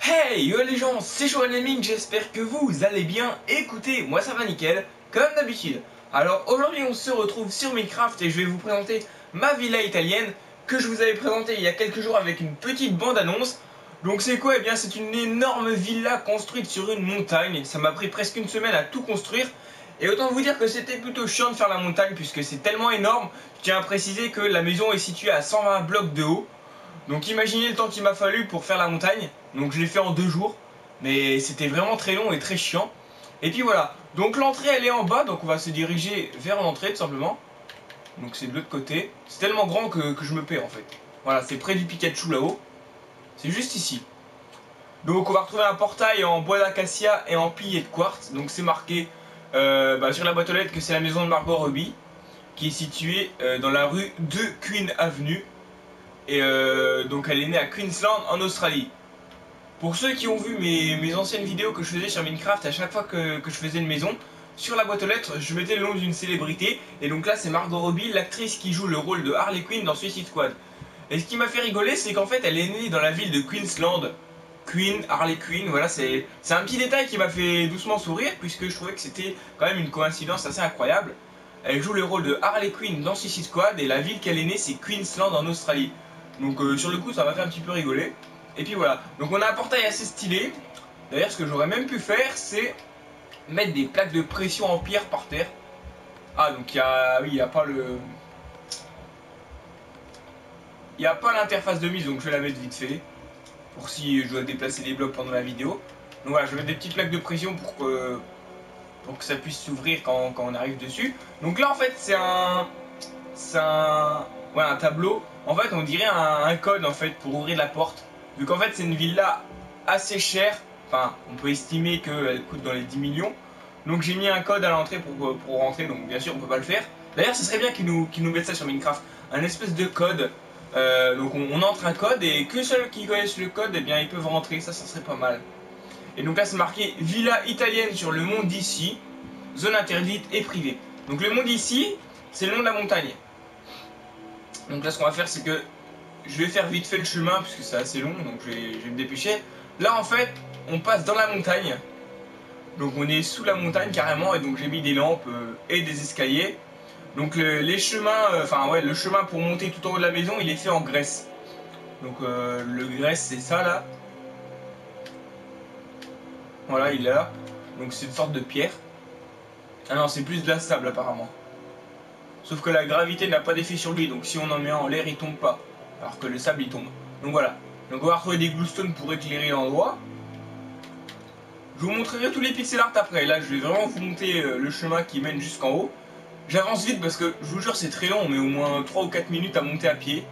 Hey yo les gens, c'est Joël Lemming, j'espère que vous allez bien. Écoutez, moi ça va nickel, comme d'habitude. Alors aujourd'hui on se retrouve sur Minecraft et je vais vous présenter ma villa italienne que je vous avais présentée il y a quelques jours avec une petite bande annonce. Donc c'est quoi? Eh bien c'est une énorme villa construite sur une montagne. Ça m'a pris presque une semaine à tout construire. Et autant vous dire que c'était plutôt chiant de faire la montagne puisque c'est tellement énorme. Je tiens à préciser que la maison est située à 120 blocs de haut. Donc imaginez le temps qu'il m'a fallu pour faire la montagne. Donc je l'ai fait en deux jours. Mais c'était vraiment très long et très chiant. Et puis voilà. Donc l'entrée elle est en bas. Donc on va se diriger vers l'entrée tout simplement. Donc c'est de l'autre côté. C'est tellement grand que, que je me perds en fait. Voilà, c'est près du Pikachu là-haut. C'est juste ici. Donc on va retrouver un portail en bois d'acacia et en pilier de quartz. Donc c'est marqué euh, bah, sur la boîte aux lettres que c'est la maison de Margot Robbie. Qui est située euh, dans la rue de Queen Avenue. Et euh, donc elle est née à Queensland en Australie. Pour ceux qui ont vu mes, mes anciennes vidéos que je faisais sur Minecraft, à chaque fois que, que je faisais une maison, sur la boîte aux lettres, je mettais le nom d'une célébrité. Et donc là, c'est Margot Robbie, l'actrice qui joue le rôle de Harley Quinn dans Suicide Squad. Et ce qui m'a fait rigoler, c'est qu'en fait, elle est née dans la ville de Queensland. Queen, Harley Quinn, voilà, c'est un petit détail qui m'a fait doucement sourire, puisque je trouvais que c'était quand même une coïncidence assez incroyable. Elle joue le rôle de Harley Quinn dans Suicide Squad, et la ville qu'elle est née, c'est Queensland en Australie. Donc euh, sur le coup, ça m'a fait un petit peu rigoler. Et puis voilà, donc on a un portail assez stylé. D'ailleurs, ce que j'aurais même pu faire, c'est mettre des plaques de pression en pierre par terre. Ah, donc il y a, oui, il n'y a pas le... Il n'y a pas l'interface de mise, donc je vais la mettre vite fait. Pour si je dois déplacer les blocs pendant la vidéo. Donc voilà, je mettre des petites plaques de pression pour que, pour que ça puisse s'ouvrir quand, quand, on arrive dessus. Donc là, en fait, c'est un... C'est un... Ouais, un tableau. En fait, on dirait un, un, code, en fait, pour ouvrir la porte. Vu qu'en fait, c'est une villa assez chère. Enfin, on peut estimer qu'elle coûte dans les 10 millions. Donc j'ai mis un code à l'entrée pour, pour rentrer, donc bien sûr on peut pas le faire. D'ailleurs ce serait bien qu'ils nous, qu nous mettent ça sur Minecraft, un espèce de code. Euh, donc on, entre un code et que ceux qui connaissent le code, eh bien ils peuvent rentrer, ça ça serait pas mal. Et donc là c'est marqué Villa italienne sur le monde d'ici, zone interdite et privée. Donc le monde ici, c'est le nom de la montagne. Donc là ce qu'on va faire c'est que je vais faire vite fait le chemin puisque c'est assez long, donc je vais, je vais me dépêcher. Là en fait, on passe dans la montagne. Donc on est sous la montagne carrément et donc j'ai mis des lampes euh, et des escaliers. Donc le, les chemins, enfin euh, ouais, le chemin pour monter tout en haut de la maison, il est fait en graisse. Donc euh, le graisse c'est ça là. Voilà, il est là. Donc c'est une sorte de pierre. Ah non, c'est plus de la sable apparemment. Sauf que la gravité n'a pas d'effet sur lui, donc si on en met en l'air, il tombe pas. Alors que le sable il tombe. Donc voilà. Donc on va retrouver des glowstones pour éclairer l'endroit. Je vous montrerai tous les pixel art après. Là, je vais vraiment vous monter le chemin qui mène jusqu'en haut. J'avance vite parce que, je vous jure, c'est très long. On met au moins 3 ou 4 minutes à monter à pied.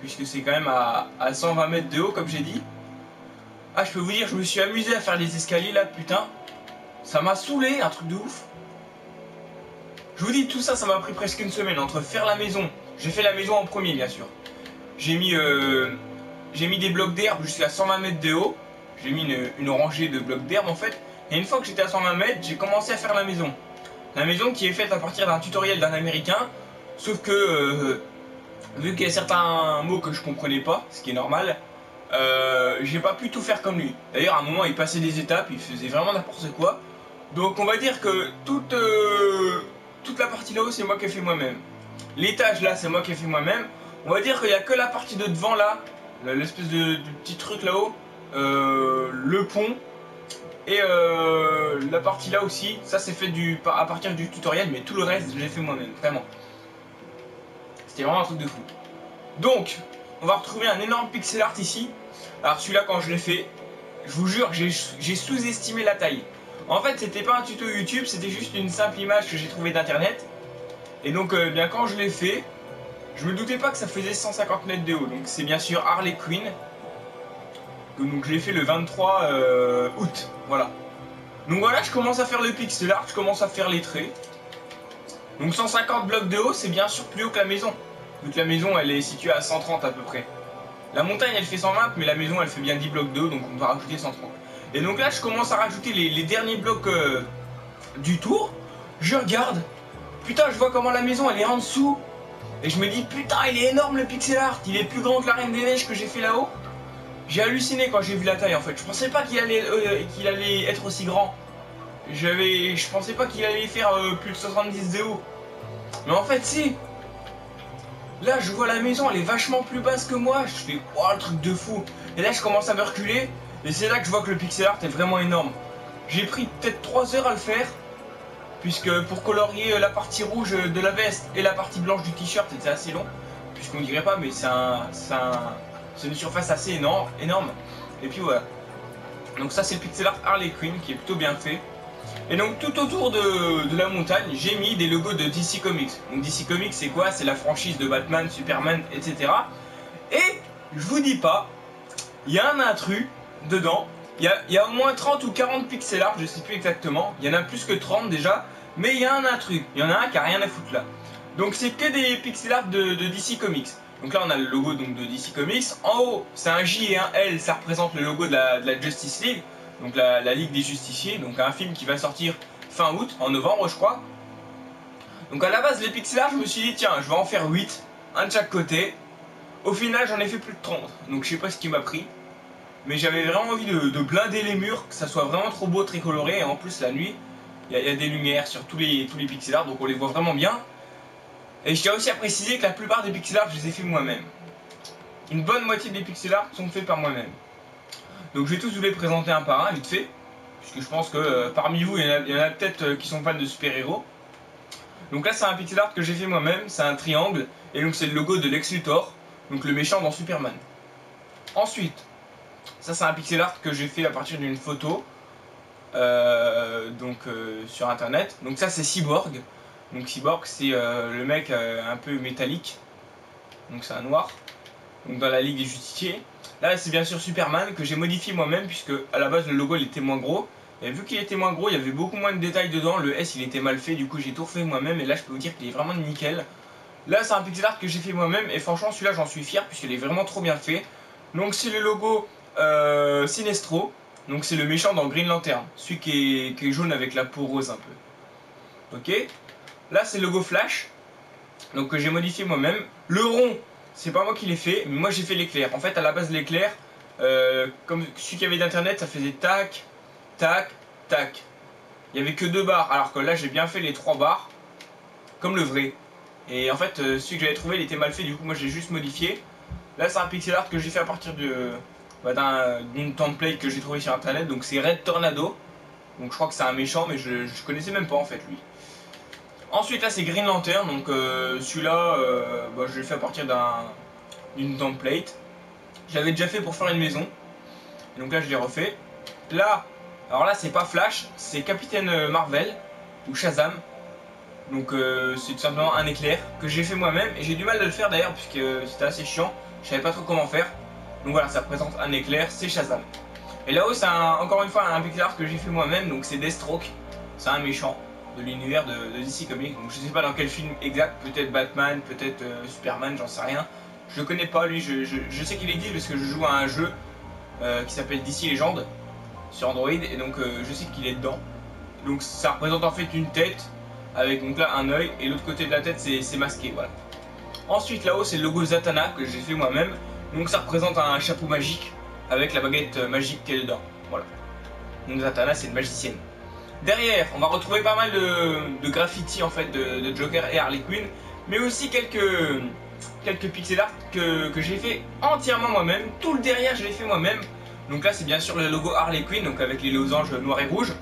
Puisque c'est quand même à, à 120 mètres de haut, comme j'ai dit. Ah, je peux vous dire, je me suis amusé à faire les escaliers là, putain. Ça m'a saoulé, un truc de ouf. Je vous dis, tout ça, ça m'a pris presque une semaine. Entre faire la maison, j'ai fait la maison en premier, bien sûr. J'ai mis, euh, mis des blocs d'herbe jusqu'à 120 mètres de haut j'ai mis une, rangée de blocs d'herbe en fait. Et une fois que j'étais à 120 mètres, j'ai commencé à faire la maison. La maison qui est faite à partir d'un tutoriel d'un américain. Sauf que, euh, vu qu'il y a certains mots que je comprenais pas, ce qui est normal, euh, j'ai pas pu tout faire comme lui. D'ailleurs, à un moment, il passait des étapes, il faisait vraiment n'importe quoi. Donc, on va dire que toute, euh, toute la partie là-haut, c'est moi qui ai fait moi-même. L'étage là, c'est moi qui ai fait moi-même. On va dire qu'il n'y a que la partie de devant là, l'espèce de, petit truc là-haut, le pont et euh, la partie là aussi. Ça c'est fait à partir du tutoriel, mais tout le reste je l'ai fait moi-même, vraiment. C'était vraiment un truc de fou. Donc, on va retrouver un énorme pixel art ici. Alors celui-là quand je l'ai fait, je vous jure, j'ai sous-estimé la taille. En fait, c'était pas un tuto YouTube, c'était juste une simple image que j'ai trouvée d'internet. Et donc, euh, bien quand je l'ai fait, je me doutais pas que ça faisait 150 mètres de haut. Donc c'est bien sûr Harley Quinn. Donc je l'ai fait le 23 euh, août, voilà. Donc voilà, je commence à faire le pixel art, je commence à faire les traits. Donc 150 blocs de haut, c'est bien sûr plus haut que la maison. Vu que la maison, elle est située à 130 à peu près. La montagne, elle fait 120, mais la maison, elle fait bien 10 blocs de haut, donc on va rajouter 130. Et donc là, je commence à rajouter les, derniers blocs euh, du tour, je regarde, putain, je vois comment la maison elle est en dessous. Et je me dis, putain, il est énorme le pixel art, il est plus grand que la Reine des Neiges que j'ai fait là-haut. J'ai halluciné quand j'ai vu la taille en fait. Je pensais pas qu'il allait, euh, qu'il allait être aussi grand. J'avais, je pensais pas qu'il allait faire euh, plus de 70 de haut. Mais en fait, si. Là, je vois la maison, elle est vachement plus basse que moi. Je fais, oh, le truc de fou. Et là, je commence à me reculer. Et c'est là que je vois que le pixel art est vraiment énorme. J'ai pris peut-être 3 heures à le faire. Puisque pour colorier la partie rouge de la veste et la partie blanche du t-shirt, c'était assez long. Puisqu'on dirait pas, mais c'est un, une surface assez énorme, énorme. Et puis voilà. Donc ça c'est le pixel art Harley Quinn qui est plutôt bien fait. Et donc tout autour de, la montagne, j'ai mis des logos de DC Comics. Donc DC Comics c'est quoi? C'est la franchise de Batman, Superman, etc. Et je vous dis pas, il y a un intrus dedans. Il y, a, au moins 30 ou 40 pixel art, je sais plus exactement. Il y en a plus que 30 déjà. Mais il y a un intrus. Il y en a un qui a rien à foutre là. Donc c'est que des pixel art de DC Comics. Donc là on a le logo donc, de DC Comics. En haut c'est un J et un L, ça représente le logo de la, Justice League, donc la, Ligue des Justiciers, donc un film qui va sortir fin août, en novembre je crois. Donc à la base les pixel art je me suis dit tiens je vais en faire 8, un de chaque côté. Au final j'en ai fait plus de 30, donc je sais pas ce qui m'a pris. Mais j'avais vraiment envie de, blinder les murs, que ça soit vraiment trop beau, très coloré, et en plus la nuit, il y, a des lumières sur tous les, tous les pixel art, donc on les voit vraiment bien. Et je tiens aussi à préciser que la plupart des pixel art, je les ai fait moi-même. Une bonne moitié des pixel art sont faits par moi-même. Donc je vais tous vous les présenter un par un, vite fait. Puisque je pense que euh, parmi vous, il y en a, peut-être euh, qui sont fans de super-héros. Donc là, c'est un pixel art que j'ai fait moi-même. C'est un triangle. Et donc c'est le logo de Lex Luthor. Donc le méchant dans Superman. Ensuite, ça c'est un pixel art que j'ai fait à partir d'une photo. Euh, donc sur internet. Donc ça c'est Cyborg. Donc Cyborg, c'est euh, le mec euh, un peu métallique. Donc c'est un noir. Donc dans la Ligue des Justiciers. Là, c'est bien sûr Superman que j'ai modifié moi-même puisque à la base le logo était moins gros. Et vu qu'il était moins gros, il y avait beaucoup moins de détails dedans. Le S il était mal fait, du coup j'ai tout refait moi-même. Et là, je peux vous dire qu'il est vraiment nickel. Là, c'est un pixel art que j'ai fait moi-même. Et franchement, celui-là, j'en suis fier puisqu'il est vraiment trop bien fait. Donc c'est le logo euh, Sinestro. Donc c'est le méchant dans Green Lantern. Celui qui est jaune avec la peau rose un peu. Ok? Là, c'est le logo Flash, donc que j'ai modifié moi-même. Le rond, c'est pas moi qui l'ai fait, mais moi j'ai fait l'éclair. En fait, à la base, l'éclair, euh, comme celui qui avait d'internet, ça faisait tac, tac, tac. Il y avait que deux barres, alors que là, j'ai bien fait les trois barres, comme le vrai. Et en fait, euh, celui que j'avais trouvé, il était mal fait, du coup, moi j'ai juste modifié. Là, c'est un pixel art que j'ai fait à partir de bah, d'une template que j'ai trouvé sur internet, donc c'est Red Tornado. Donc je crois que c'est un méchant, mais je, je connaissais même pas en fait lui. Ensuite là c'est Green Lantern, donc euh, celui-là euh, bah, je l'ai fait à partir d'une template. J'avais déjà fait pour faire une maison. Donc là je l'ai refait. Là, alors là c'est pas Flash, c'est Capitaine Marvel ou Shazam. Donc euh, c'est tout simplement un éclair que j'ai fait moi-même et j'ai du mal de le faire d'ailleurs puisque c'était assez chiant. Je savais pas trop comment faire. Donc voilà, ça représente un éclair, c'est Shazam. Et là-haut c'est encore une fois un pixel que j'ai fait moi-même, donc c'est Deathstroke. C'est un méchant de l'univers de, DC Comics. Donc je sais pas dans quel film exact, peut-être Batman, peut-être euh, Superman, j'en sais rien. Je le connais pas lui, je, sais qu'il existe parce que je joue à un jeu euh, qui s'appelle DC Legend sur Android et donc euh, je sais qu'il est dedans. Donc ça représente en fait une tête avec donc là un œil et l'autre côté de la tête c'est masqué, voilà. Ensuite là-haut c'est le logo Zatanna que j'ai fait moi-même. Donc ça représente un chapeau magique avec la baguette magique qui est dedans. Voilà. Donc Zatanna c'est une magicienne. Derrière, on va retrouver pas mal de, graffiti en fait de, Joker et Harley Quinn, mais aussi quelques, quelques pixel art que, j'ai fait entièrement moi-même. Tout le derrière, je l'ai fait moi-même. Donc là, c'est bien sûr le logo Harley Quinn, donc avec les losanges noirs et rouges.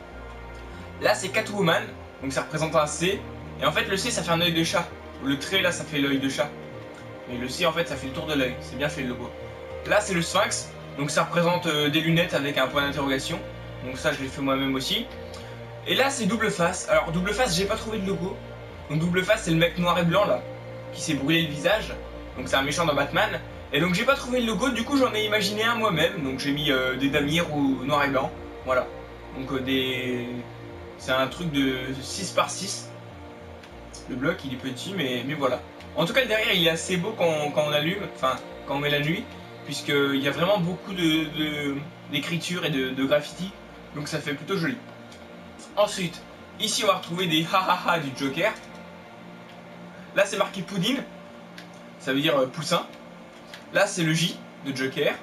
Là, c'est Catwoman, donc ça représente un C. Et en fait, le C, ça fait un œil de chat. Le trait, là, ça fait l'œil de chat. Et le C, en fait, ça fait le tour de l'œil. C'est bien fait le logo. Là, c'est le Sphinx, donc ça représente euh, des lunettes avec un point d'interrogation. Donc ça, je l'ai fait moi-même aussi. Et là, c'est double face. Alors, double face, j'ai pas trouvé de logo. Donc, double face, c'est le mec noir et blanc là, qui s'est brûlé le visage. Donc, c'est un méchant dans Batman. Et donc, j'ai pas trouvé le logo, du coup, j'en ai imaginé un moi-même. Donc, j'ai mis euh, des damiers ou noir et blanc. Voilà. Donc, euh, des. C'est un truc de 6 par 6. Le bloc, il est petit, mais, mais voilà. En tout cas, derrière, il est assez beau quand, on allume, enfin, quand on met la nuit, puisqu'il y a vraiment beaucoup d'écriture de, et de, de graffiti. Donc, ça fait plutôt joli. Ensuite, Ici, on va retrouver des ha ha ha du Joker. Là, c'est marqué Poudine. Ça veut dire euh, poussin. Là, c'est le J de Joker.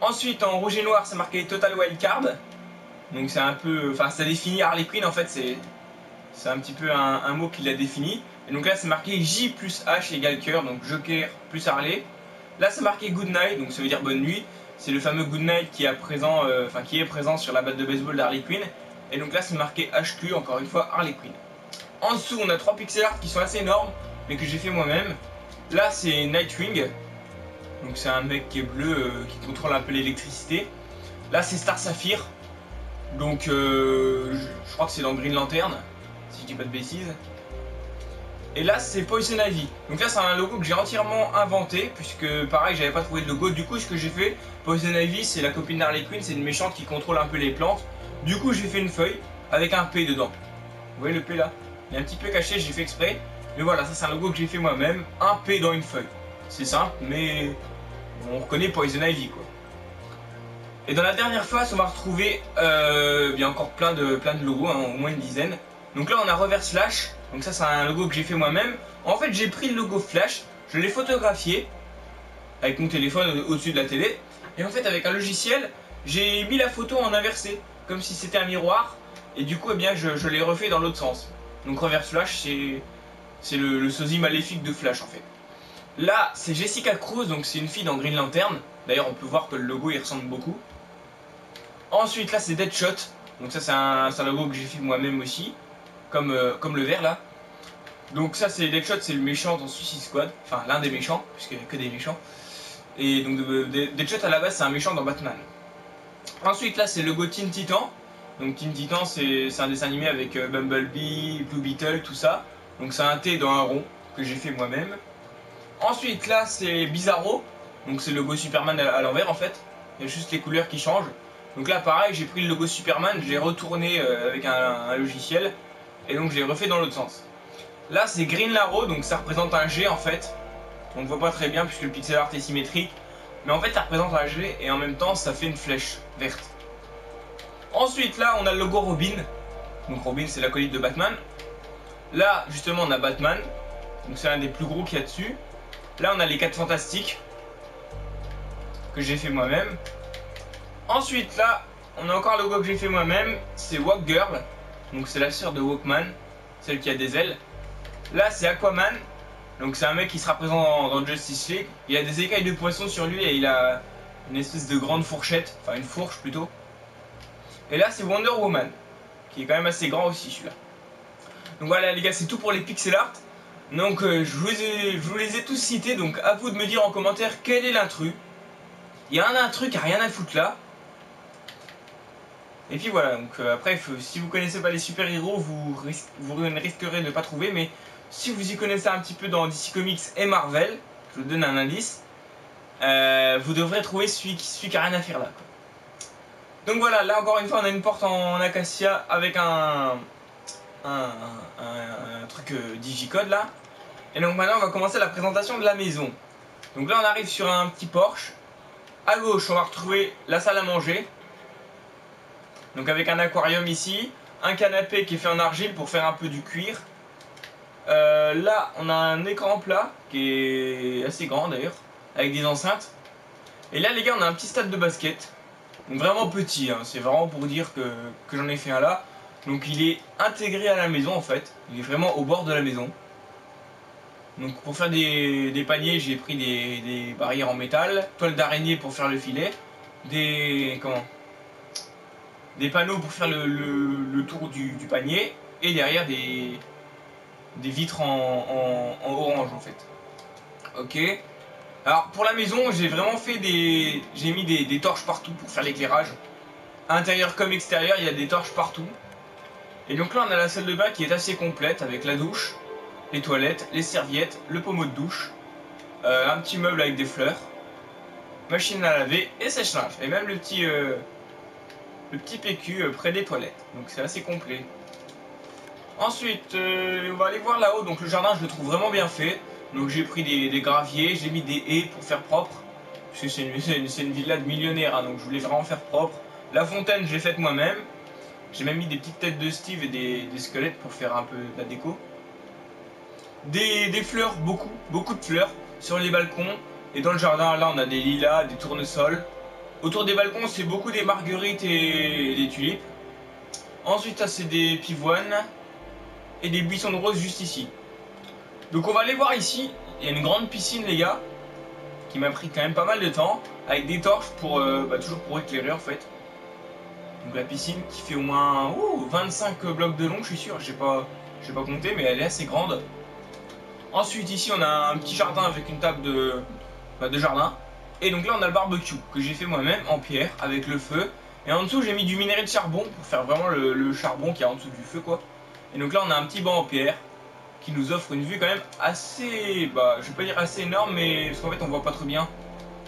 Ensuite, en rouge et noir, c'est marqué Total Wild Card. Donc, c'est un peu. Enfin, ça définit Harley Quinn en fait. C'est un petit peu un, mot qui l'a défini. Et donc là, c'est marqué J plus H égale cœur. Donc Joker plus Harley. Là, c'est marqué Good Night. Donc ça veut dire bonne nuit. C'est le fameux Good Night qui, présent, euh, qui est présent sur la batte de baseball d'Harley Quinn. Et donc là, c'est marqué HQ, encore une fois, Harley Quinn. En dessous, on a trois pixel art qui sont assez énormes, mais que j'ai fait moi-même. Là, c'est Nightwing. Donc c'est un mec qui est bleu, euh, qui contrôle un peu l'électricité. Là, c'est Star Sapphire. Donc euh, je, crois que c'est dans Green Lantern, si je dis pas de bêtises. Et là, c'est Poison Ivy. Donc là, c'est un logo que j'ai entièrement inventé, puisque pareil, j'avais pas trouvé de logo. Du coup, ce que j'ai fait, Poison Ivy, c'est la copine d'Harley Quinn, c'est une méchante qui contrôle un peu les plantes. Du coup, j'ai fait une feuille avec un P dedans. Vous voyez le P là? Il est un petit peu caché, j'ai fait exprès. Mais voilà, ça c'est un logo que j'ai fait moi-même. Un P dans une feuille. C'est simple, mais on reconnaît Poison Ivy quoi. Et dans la dernière phase, on va retrouver euh, encore plein de, plein de logos, hein, au moins une dizaine. Donc là, on a Reverse Flash. Donc ça, c'est un logo que j'ai fait moi-même. En fait, j'ai pris le logo Flash, je l'ai photographié avec mon téléphone au-dessus de la télé. Et en fait, avec un logiciel, j'ai mis la photo en inversé, comme si c'était un miroir. Et du coup, eh bien, je, l'ai refait dans l'autre sens. Donc Reverse Flash, c'est le, sosie maléfique de Flash en fait. Là, c'est Jessica Cruz, donc c'est une fille dans Green Lantern. D'ailleurs, on peut voir que le logo il ressemble beaucoup. Ensuite, là, c'est Deadshot. Donc ça, c'est un, logo que j'ai fait moi-même aussi, comme, euh, comme le vert là. Donc ça, c'est Deadshot, c'est le méchant dans Suicide Squad. Enfin, l'un des méchants, puisqu'il n'y a que des méchants. Et donc Deadshot à la base, c'est un méchant dans Batman. Ensuite, là, c'est le logo Teen Titan. Donc Teen Titan, c'est un dessin animé avec euh, Bumblebee, Blue Beetle, tout ça. Donc c'est un T dans un rond que j'ai fait moi-même. Ensuite là c'est Bizarro, donc c'est le logo Superman à, l'envers en fait. Il y a juste les couleurs qui changent. Donc là pareil j'ai pris le logo Superman, j'ai retourné euh, avec un, logiciel et donc je l'ai refait dans l'autre sens. Là c'est Green Laro, donc ça représente un G en fait. On ne voit pas très bien puisque le pixel art est symétrique. Mais en fait ça représente un G et en même temps ça fait une flèche verte. Ensuite là on a le logo Robin. Donc Robin c'est l'acolyte de Batman. Là, justement, on a Batman. Donc c'est un des plus gros qu'il y a dessus. Là, on a les 4 fantastiques. Que j'ai fait moi-même. Ensuite, là, on a encore le logo que j'ai fait moi-même. C'est Walk Girl. Donc c'est la sœur de Walkman. Celle qui a des ailes. Là, c'est Aquaman. Donc c'est un mec qui sera présent dans, Justice League. Il a des écailles de poisson sur lui et il a une espèce de grande fourchette. Enfin, une fourche plutôt. Et là, c'est Wonder Woman. Qui est quand même assez grand aussi, celui-là. Donc voilà les gars, c'est tout pour les pixel art. Donc euh, je, vous les ai tous cités, donc à vous de me dire en commentaire quel est l'intrus. Il y a un intrus qui a rien à foutre là. Et puis voilà, donc euh, après, si vous connaissez pas les super-héros, vous, vous risquerez de ne pas trouver, mais si vous y connaissez un petit peu dans DC Comics et Marvel, je vous donne un indice, euh, vous devrez trouver celui qui, celui qui a rien à faire là. Donc voilà, là encore une fois, on a une porte en acacia avec un, truc euh, digicode là. Et donc maintenant on va commencer la présentation de la maison. Donc là on arrive sur un petit porche. À gauche on va retrouver la salle à manger. Donc avec un aquarium ici. Un canapé qui est fait en argile pour faire un peu du cuir. Euh, là on a un écran plat qui est assez grand d'ailleurs. Avec des enceintes. Et là les gars on a un petit stade de basket. Donc vraiment petit, hein. c'est vraiment pour dire que, que j'en ai fait un là. Donc il est intégré à la maison en fait. Il est vraiment au bord de la maison. Donc pour faire des, paniers, j'ai pris des, barrières en métal, toile d'araignée pour faire le filet, des comment? Des panneaux pour faire le, tour du, panier et derrière des, des vitres en, orange en fait. Ok. Alors pour la maison, j'ai vraiment fait des, j'ai mis des, torches partout pour faire l'éclairage. Intérieur comme extérieur, il y a des torches partout. Et donc là on a la salle de bain qui est assez complète avec la douche, les toilettes, les serviettes, le pommeau de douche, euh, un petit meuble avec des fleurs, machine à laver et sèche-linge. Et même le petit, euh, le petit PQ euh, près des toilettes. Donc c'est assez complet. Ensuite, on va aller voir là-haut. Donc le jardin je le trouve vraiment bien fait. Donc j'ai pris des, graviers, j'ai mis des haies pour faire propre. Parce que c'est une, villa de millionnaire, hein, donc je voulais vraiment faire propre. La fontaine, je l'ai faite moi-même. J'ai même mis des petites têtes de Steve et des, des squelettes pour faire un peu de la déco. Des, des fleurs, beaucoup, beaucoup de fleurs sur les balcons. Et dans le jardin, là, on a des lilas, des tournesols. Autour des balcons, c'est beaucoup des marguerites et des tulipes. Ensuite, ça, c'est des pivoines et des buissons de roses juste ici. Donc, on va aller voir ici. Il y a une grande piscine, les gars, qui m'a pris quand même pas mal de temps, avec des torches pour, euh, bah, toujours pour éclairer, en fait. Donc, la piscine qui fait au moins ouh, 25 blocs de long, je suis sûr. Je sais pas, j'ai pas compté, mais elle est assez grande. Ensuite, ici, on a un petit jardin avec une table de, bah, de jardin. Et donc là, on a le barbecue que j'ai fait moi-même en pierre avec le feu. Et en dessous, j'ai mis du minerai de charbon pour faire vraiment le, le charbon qui est en dessous du feu, quoi. Et donc là, on a un petit banc en pierre qui nous offre une vue quand même assez, bah, je vais pas dire assez énorme, mais parce qu'en fait, on voit pas très bien.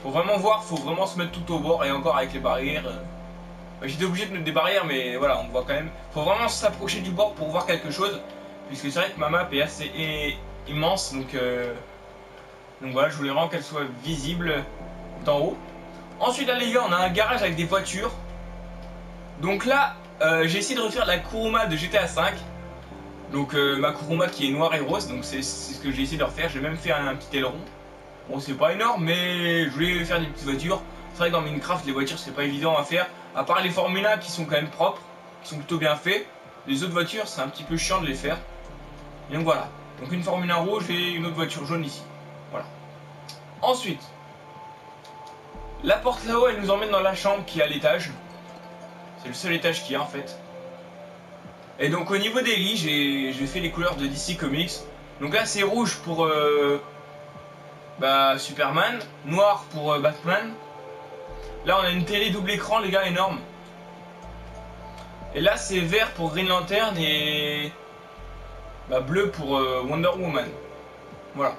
Pour vraiment voir, faut vraiment se mettre tout au bord et encore avec les barrières. euh, bah, J'étais obligé de mettre des barrières, mais voilà, on voit quand même. Faut vraiment s'approcher du bord pour voir quelque chose, puisque c'est vrai que ma map est assez immense, donc euh, donc voilà, je voulais vraiment qu'elle soit visible d'en haut. Ensuite, là, les gars, on a un garage avec des voitures. Donc là, euh, j'ai essayé de refaire la Kuruma de GTA V. Donc euh, ma Kuruma qui est noire et rose, donc c'est ce que j'ai essayé de refaire. J'ai même fait un, petit aileron. Bon, c'est pas énorme, mais je voulais faire des petites voitures. C'est vrai que dans Minecraft, les voitures, c'est pas évident à faire. À part les Formula qui sont quand même propres, qui sont plutôt bien faits. Les autres voitures, c'est un petit peu chiant de les faire. Donc voilà. Donc une Formule 1 rouge et une autre voiture jaune ici. Voilà. Ensuite, la porte là-haut, elle nous emmène dans la chambre qui est à l'étage. C'est le seul étage qu'il y a en fait. Et donc au niveau des lits, j'ai fait les couleurs de DC Comics. Donc là c'est rouge pour euh, bah, Superman, noir pour euh, Batman. Là on a une télé double écran les gars énorme. Et là c'est vert pour Green Lantern et bah, bleu pour euh, Wonder Woman. Voilà.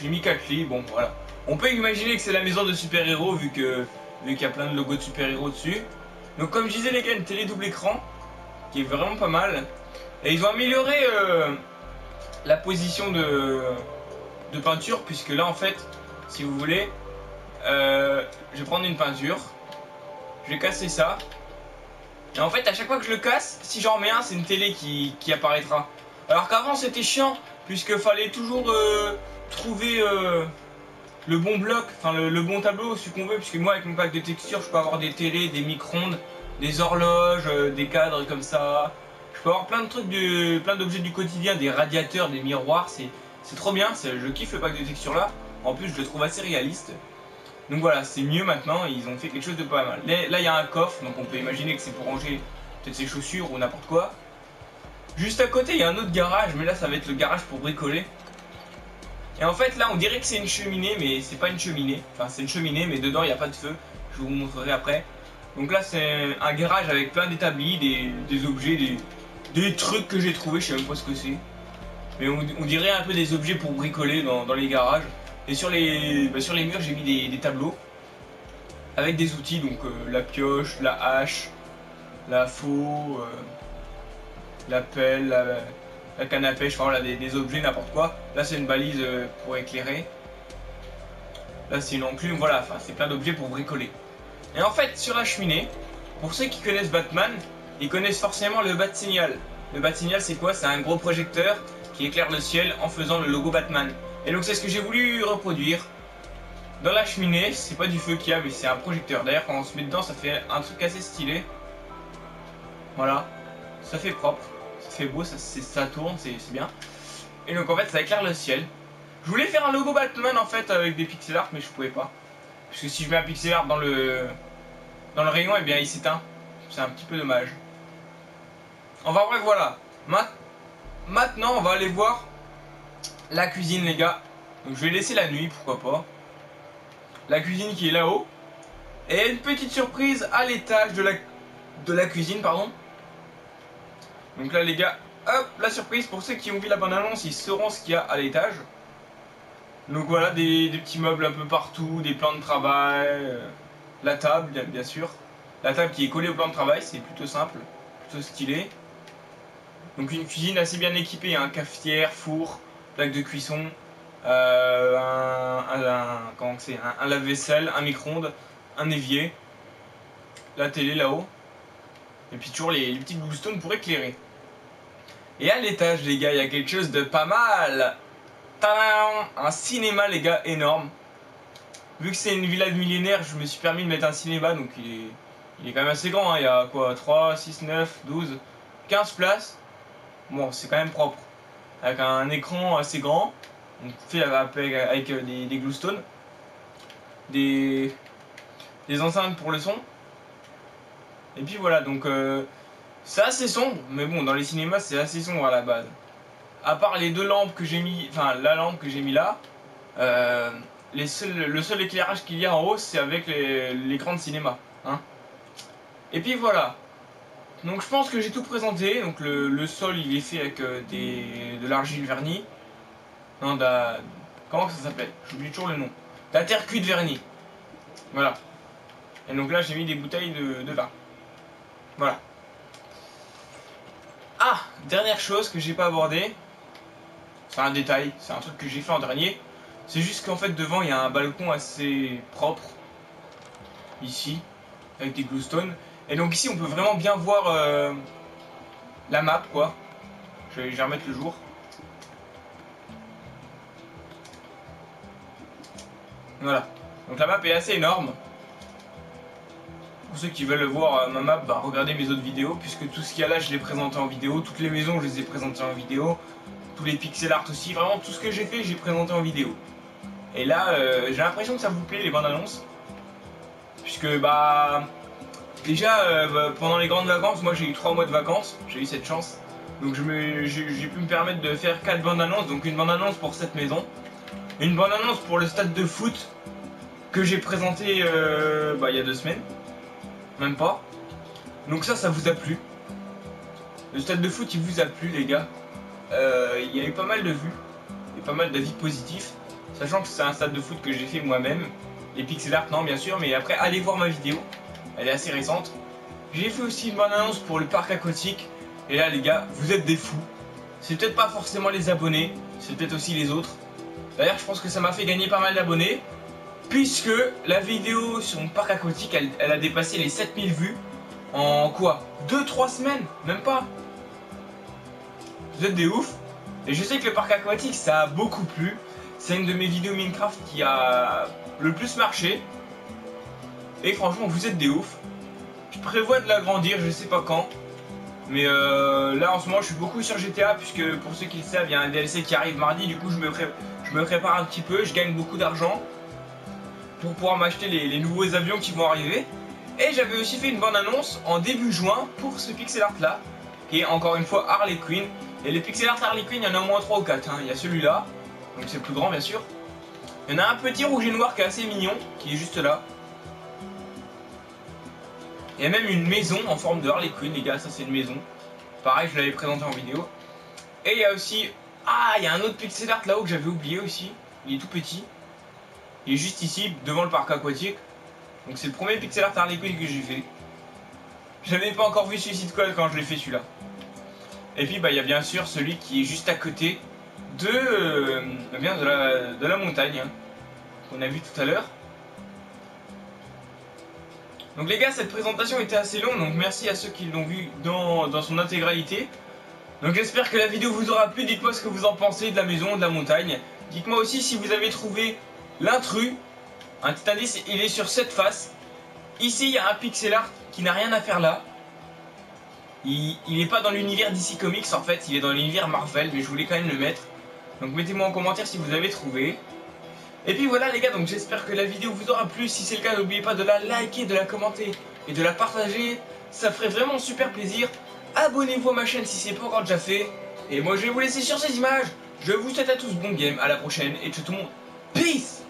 J'ai mis 4 lits, bon voilà. On peut imaginer que c'est la maison de super-héros vu que vu qu'il y a plein de logos de super-héros dessus. Donc comme je disais les gars, une télé double écran qui est vraiment pas mal. Et ils ont amélioré euh, la position de, de peinture puisque là en fait, si vous voulez, euh, je vais prendre une peinture, je vais casser ça. Et en fait à chaque fois que je le casse, si j'en remets un, c'est une télé qui, qui apparaîtra. Alors qu'avant c'était chiant puisque fallait toujours euh, trouver le bon bloc, enfin le, le bon tableau, ce qu'on veut, puisque moi avec mon pack de textures, je peux avoir des télés, des micro-ondes, des horloges, euh, des cadres comme ça. Je peux avoir plein de trucs, plein d'objets du quotidien, des radiateurs, des miroirs, c'est, trop bien, je kiffe le pack de textures là. En plus, je le trouve assez réaliste. Donc voilà, c'est mieux maintenant, ils ont fait quelque chose de pas mal. Là, là, il y a un coffre, donc on peut imaginer que c'est pour ranger peut-être ses chaussures ou n'importe quoi. Juste à côté, il y a un autre garage, mais là, ça va être le garage pour bricoler. Et en fait, là, on dirait que c'est une cheminée, mais c'est pas une cheminée. Enfin, c'est une cheminée, mais dedans, il n'y a pas de feu. Je vous montrerai après. Donc là, c'est un garage avec plein d'établis, des, objets, des, trucs que j'ai trouvés, je sais même pas ce que c'est. Mais on, dirait un peu des objets pour bricoler dans, les garages. Et sur les, bah, sur les murs, j'ai mis des, tableaux avec des outils, donc euh, la pioche, la hache, la faux, euh, la pelle, la, canne à pêche, enfin voilà, des, objets, n'importe quoi. Là, c'est une balise euh, pour éclairer. Là, c'est une enclume, voilà, c'est plein d'objets pour bricoler. Et en fait, sur la cheminée, pour ceux qui connaissent Batman, ils connaissent forcément le bat signal. Le bat signal, c'est quoi? C'est un gros projecteur qui éclaire le ciel en faisant le logo Batman. Et donc, c'est ce que j'ai voulu reproduire. Dans la cheminée, c'est pas du feu qu'il y a, mais c'est un projecteur. D'ailleurs, quand on se met dedans, ça fait un truc assez stylé. Voilà, ça fait propre, ça fait beau, ça, ça tourne, c'est c'est bien. Et donc, en fait, ça éclaire le ciel. Je voulais faire un logo Batman en fait avec des pixel art, mais je pouvais pas. Parce que si je mets un pixel art dans le dans le rayon, eh bien il s'éteint. C'est un petit peu dommage. Enfin bref, voilà. Ma- Maintenant, on va aller voir la cuisine, les gars. Donc je vais laisser la nuit, pourquoi pas. La cuisine qui est là-haut. Et une petite surprise à l'étage de la cuisine, pardon. Donc là, les gars, hop, la surprise pour ceux qui ont vu la bande annonce, ils sauront ce qu'il y a à l'étage. Donc voilà, des, petits meubles un peu partout, des plans de travail, euh, la table bien, sûr. La table qui est collée au plan de travail, c'est plutôt simple, plutôt stylé. Donc une cuisine assez bien équipée, un cafetière, four, plaque de cuisson, euh, un, un- un- lave-vaisselle, un micro-ondes, un évier, la télé là-haut. Et puis toujours les, les petites bluestones pour éclairer. Et à l'étage, les gars, il y a quelque chose de pas mal. Tadam un cinéma, les gars, énorme. Vu que c'est une villa de millénaire, je me suis permis de mettre un cinéma, donc il est, il est quand même assez grand. hein. Il y a quoi 3, 6, 9, 12, 15 places. Bon, c'est quand même propre. Avec un écran assez grand, donc fait avec, avec euh, des, des glowstones, des, des enceintes pour le son. Et puis voilà, donc euh, c'est assez sombre, mais bon, dans les cinémas, c'est assez sombre à la base. À part les deux lampes que j'ai mis, enfin la lampe que j'ai mis là, euh, le seul éclairage qu'il y a en haut, c'est avec l'écran de cinéma. Hein. Et puis voilà. Donc je pense que j'ai tout présenté. Donc le, sol, il est fait avec euh, de l'argile vernie. Non, Comment ça s'appelle? J'oublie toujours le nom. De la terre cuite vernie. Voilà. Et donc là, j'ai mis des bouteilles de, de vin. Voilà. Ah, dernière chose que j'ai pas abordé. C'est un détail, c'est un truc que j'ai fait en dernier. C'est juste qu'en fait devant il y a un balcon assez propre. Ici, avec des glowstones. Et donc ici on peut vraiment bien voir euh, la map quoi. Je vais, je vais remettre le jour. Voilà. Donc la map est assez énorme. Pour ceux qui veulent voir euh, ma map, bah, regardez mes autres vidéos, puisque tout ce qu'il y a là, je l'ai présenté en vidéo. Toutes les maisons, je les ai présentées en vidéo. Tous les pixel art aussi. Vraiment, tout ce que j'ai fait, j'ai présenté en vidéo. Et là, euh, j'ai l'impression que ça vous plaît, les bandes annonces. Puisque, bah... Déjà, euh, bah, pendant les grandes vacances, moi j'ai eu 3 mois de vacances. J'ai eu cette chance. Donc j'ai pu me permettre de faire 4 bandes annonces. Donc une bande annonce pour cette maison. Une bande annonce pour le stade de foot que j'ai présenté euh, bah, il y a deux semaines. Même pas. Donc ça, ça vous a plu. Le stade de foot, il vous a plu, les gars? Euh, Il y a eu pas mal de vues et pas mal d'avis positifs. Sachant que c'est un stade de foot que j'ai fait moi-même. Les pixel art, non, bien sûr. Mais après, allez voir ma vidéo. Elle est assez récente. J'ai fait aussi une bonne annonce pour le parc aquatique. Et là, les gars, vous êtes des fous. C'est peut-être pas forcément les abonnés. C'est peut-être aussi les autres. D'ailleurs, je pense que ça m'a fait gagner pas mal d'abonnés. Puisque la vidéo sur mon parc aquatique, elle, elle a dépassé les 7000 vues en quoi? 2-3 semaines? Même pas? Vous êtes des ouf. Et je sais que le parc aquatique, ça a beaucoup plu. C'est une de mes vidéos Minecraft qui a le plus marché. Et franchement, vous êtes des ouf. Je prévois de l'agrandir, je sais pas quand. Mais euh, là en ce moment je suis beaucoup sur GTA puisque pour ceux qui le savent il y a un DLC qui arrive mardi du coup je me, prépare un petit peu, je gagne beaucoup d'argent pour pouvoir m'acheter les, les nouveaux avions qui vont arriver. Et j'avais aussi fait une bonne annonce en début juin pour ce pixel art là, qui est encore une fois Harley Quinn. Et les pixel art Harley Quinn, il y en a au moins 3 ou 4. hein. Il y a celui-là, donc c'est le plus grand bien sûr. Il y en a un petit rouge et noir qui est assez mignon, qui est juste là. Il y a même une maison en forme de Harley Quinn, les gars, ça c'est une maison. Pareil, je l'avais présenté en vidéo. Et il y a aussi... Ah, il y a un autre pixel art là-haut que j'avais oublié aussi. Il est tout petit. Il est juste ici, devant le parc aquatique. Donc c'est le premier pixel art Harley Quinn que j'ai fait. J'avais pas encore vu Suicide Squad quand je l'ai fait celui-là. Et puis bah il y a bien sûr celui qui est juste à côté de, euh, de, la, de la montagne hein, qu'on a vu tout à l'heure. Donc les gars, cette présentation était assez longue, donc merci à ceux qui l'ont vu dans, dans son intégralité. Donc j'espère que la vidéo vous aura plu, dites-moi ce que vous en pensez de la maison, de la montagne. Dites-moi aussi si vous avez trouvé l'intrus. Un petit indice, il est sur cette face. Ici, il y a un pixel art qui n'a rien à faire là. Il n'est pas dans l'univers DC Comics en fait, il est dans l'univers Marvel, mais je voulais quand même le mettre. Donc mettez-moi en commentaire si vous avez trouvé. Et puis voilà les gars, donc j'espère que la vidéo vous aura plu. Si c'est le cas, n'oubliez pas de la liker, de la commenter et de la partager. Ça ferait vraiment super plaisir. Abonnez-vous à ma chaîne si c'est pas encore déjà fait. Et moi je vais vous laisser sur ces images. Je vous souhaite à tous bon game, à la prochaine et tout le monde. Peace